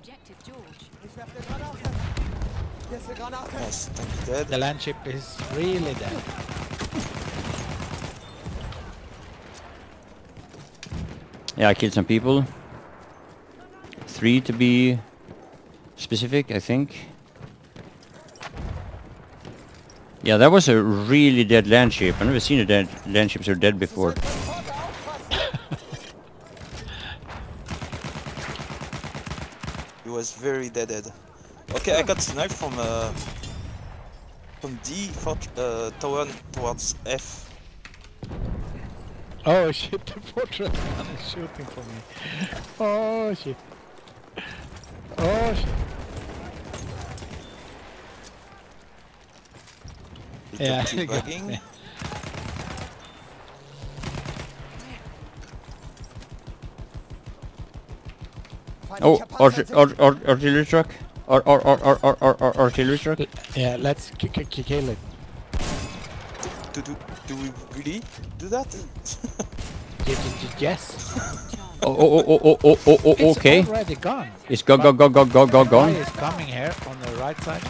objective, George. Nice, tank dead. The land ship is really dead. Yeah, I killed some people. Three to be specific, I think. Yeah, that was a really dead land ship. I've never seen a dead land ship so dead before. He was very dead. dead. Okay, I got sniped from uh, from D fort uh, tower towards F. Oh shit, the fortress man is shooting for me. Oh shit. Oh shit. Yeah, keep got bugging. me. Oh, arti ar ar artillery truck. Ar ar ar ar artillery truck. Yeah, let's kill it. Do, do, do we really do that? Yes. Oh oh oh oh oh oh oh It's okay. already gone. It's go go go go go go Guy gone. is coming here on the right side.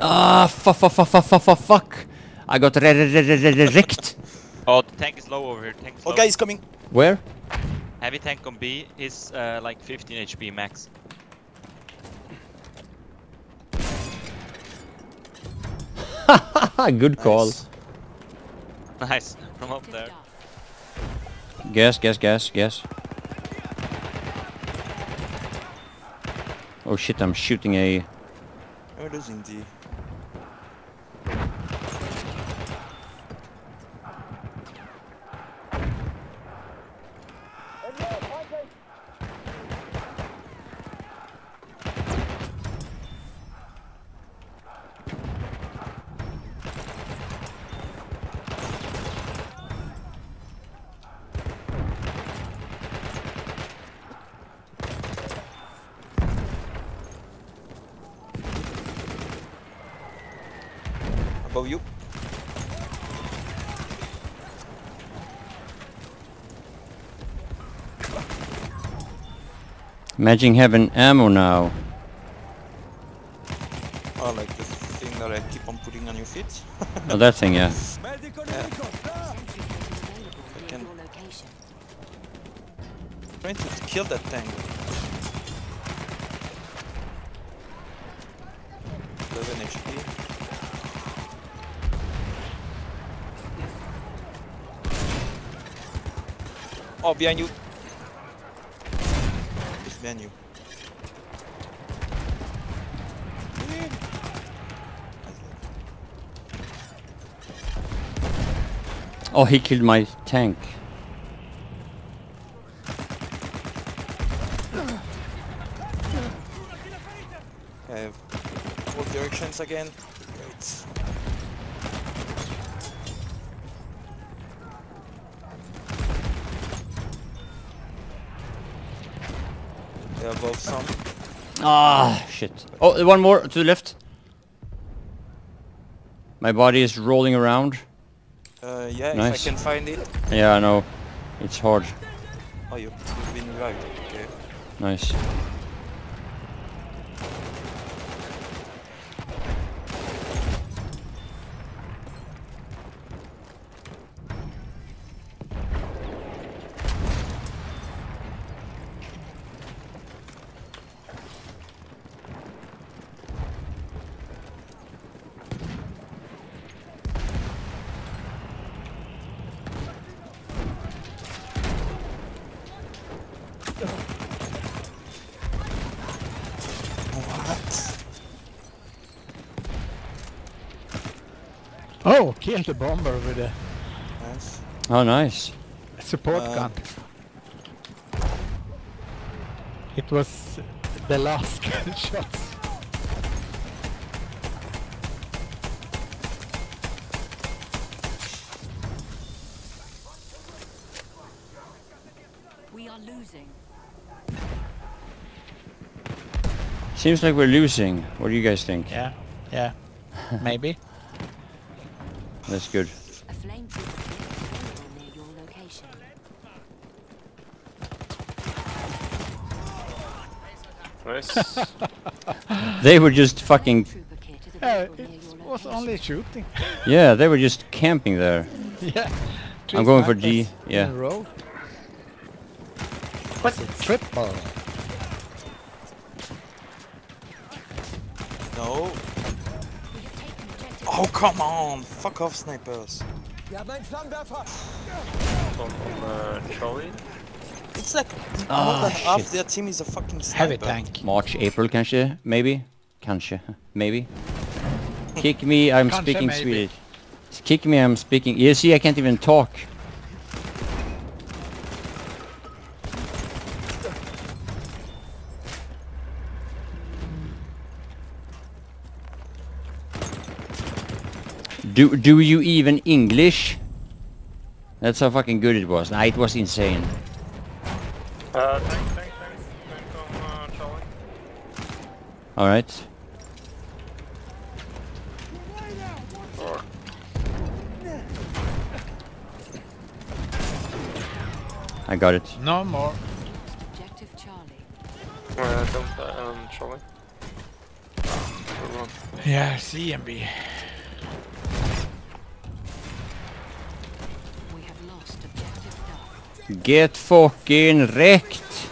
Ah fuck fuck fuck fuck fuck fuck fuck. I got re re re re re wrecked. Oh, the tank is low over here. Tank is oh, low. guy is coming. Where? Heavy tank on B is uh, like 15 HP max. Good call. Nice. Nice. From up there. Duff. Gas gas gas gas. Oh shit! I'm shooting a. We're losing D. Above you. Imagine having ammo now. Oh, like the thing that I keep on putting on your feet. Oh, that thing, yeah. Sentry gun can- near your. Trying to kill that tank. 11 HP. Oh, behind you. It's behind you. Oh, he killed my tank. I have four directions again. Great. Above some. Ah, shit. Oh, one more to the left. My body is rolling around. Uh, yeah, Nice. if I can find it. Yeah, I know. It's hard. Oh, you, you've been revived. Okay. Nice. Oh, killed the bomber with a Nice. Oh, nice. support Uh, gun. It was the last shots. We are losing. Seems like we're losing. What do you guys think? Yeah, yeah, maybe. That's good. A flame trooper is available near your location. Nice. They were just fucking... Trooper Yeah, it was only shooting. Yeah, they were just camping there. yeah. I'm going for G, snipers in yeah. a row. what? Triple. No. We have taken objective. Oh, come on. Fuck off, snipers. On, on uh, Charlie? It's like more Ah, than half shit. their team is a fucking sniper. Heavy tank. March, April kanske? Maybe? Kanske? Maybe? Kick me, I'm Kanske, speaking maybe. Swedish. Kick me, I'm speaking... You see, I can't even talk. Do do you even English? That's how fucking good it was. Nah, it was insane. Uh, tank, tank, tank. Tank on uh, Charlie. All right. I got it. No more. Objective Charlie. uh, don't die on Charlie. Yeah, CMB. We have lost objective Duff. Get fucking wrecked!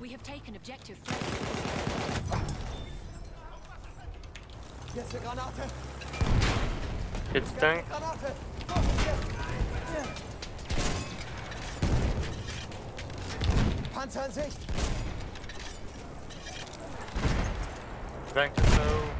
We have taken objective Freddy. It's tank. Tank is low.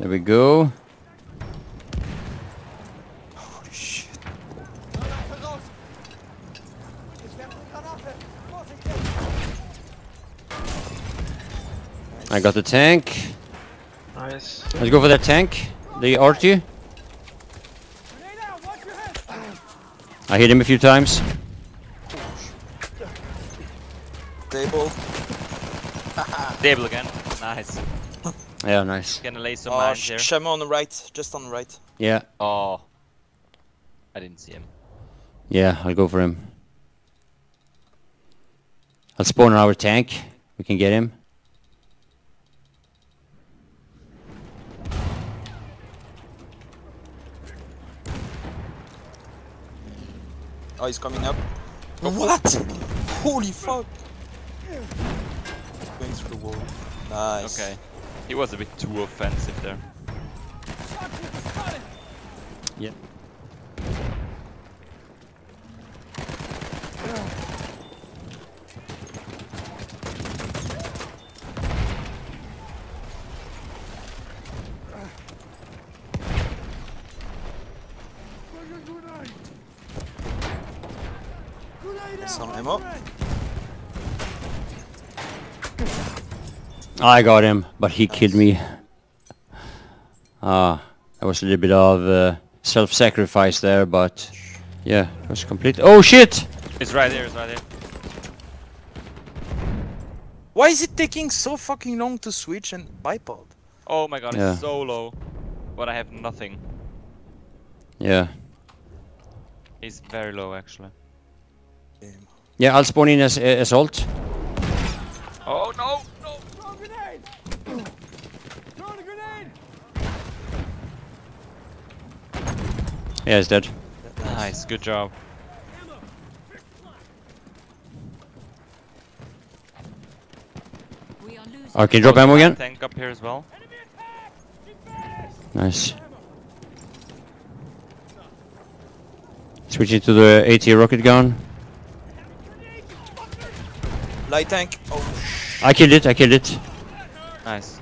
There we go. Holy shit. I got the tank. Nice. Let's go for that tank. The R2. I hit him a few times. Table. Stable again. Nice. Yeah, nice. Gonna lay some Oh, mines here. Shema on the right. Just on the right. Yeah, Oh. I didn't see him. yeah, I'll go for him. I'll spawn our tank. We can get him. Oh, he's coming up. What? Holy fuck. Going through the wall. Nice. Okay. He was a bit too offensive there. Yep. Some ammo. I got him, but he killed me. Ah, that was a little bit of uh, self-sacrifice there, but yeah, it was complete. Oh shit! It's right there, it's right there. Why is it taking so fucking long to switch and bipod? Oh my god, Yeah. it's so low. But I have nothing. Yeah, It's very low actually. Damn. yeah. I'll spawn in as uh, assault. Oh no! No! Yeah, he's dead. Nice, good job. We are losing. Oh, can you drop ammo again? Tank up here as well. Nice. Switching to the AT rocket gun. Light tank. Oh. I killed it. I killed it. Nice.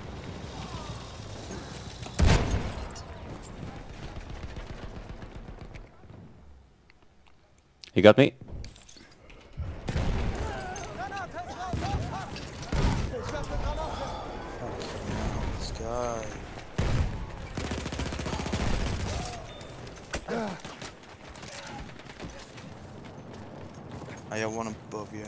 He got me. I have one above you.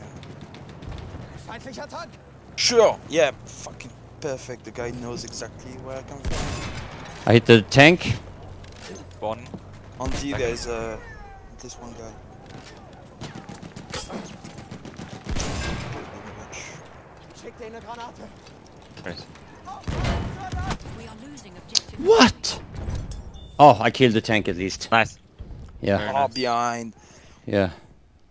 Feindlicher Tank! Sure. Yeah. Fucking perfect. The guy knows exactly where I come from. I hit the tank. One. On D, there's uh, this one guy. Schick dir eine Granate! Right. We are losing objective. What? Oh, I killed the tank at least. Nice. Yeah, Very Oh, nice. behind. yeah.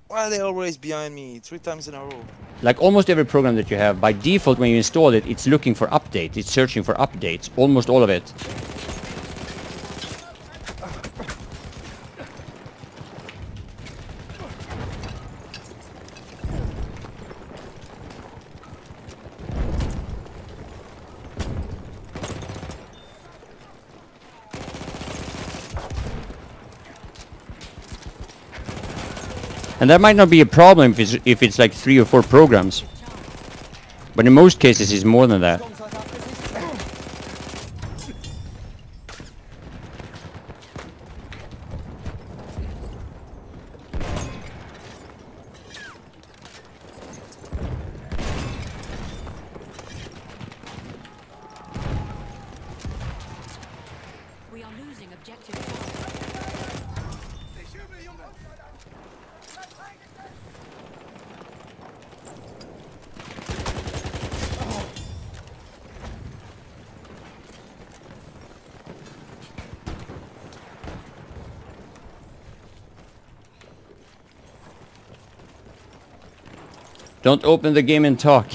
Why are they always behind me? Three times in a row. Like almost every program that you have, by default when you install it, it's looking for updates. It's searching for updates. Almost all of it. And that might not be a problem if it's, if it's like three or four programs. But in most cases it's more than that. Sturmsoldat besiegt! We are losing objective Charlie. Don't open the game and talk.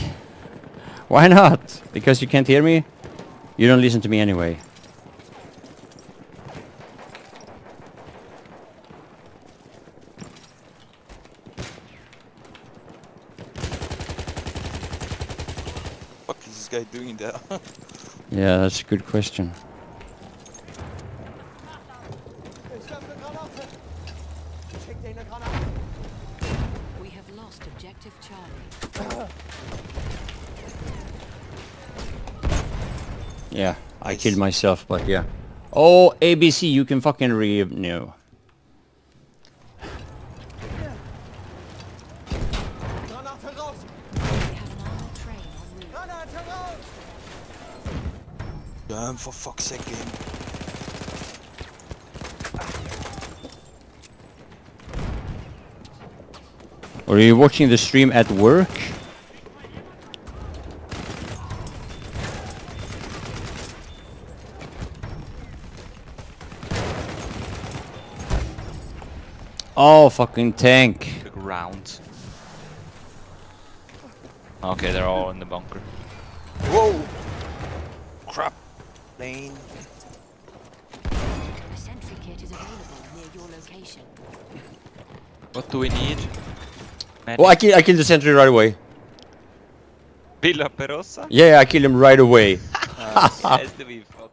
Why not? Because you can't hear me? You don't listen to me anyway. What is this guy doing there? Yeah, that's a good question. Lost objective Charlie. Yeah, I Nice. killed myself, but yeah. Oh, ABC, you can fucking re... No. Granate raus! We have an armored train en route. Granate raus! Damn, for fuck's sake, game. Are you watching the stream at work? Oh, fucking tank. The ground. Okay, they're all in the bunker. Whoa! Crap. Lane. A sentry kit is available near your location. What do we need? Oh, I, kill, I killed the sentry right away. Villar Perosa? Yeah, I killed him right away. Ah, yes, to be fun.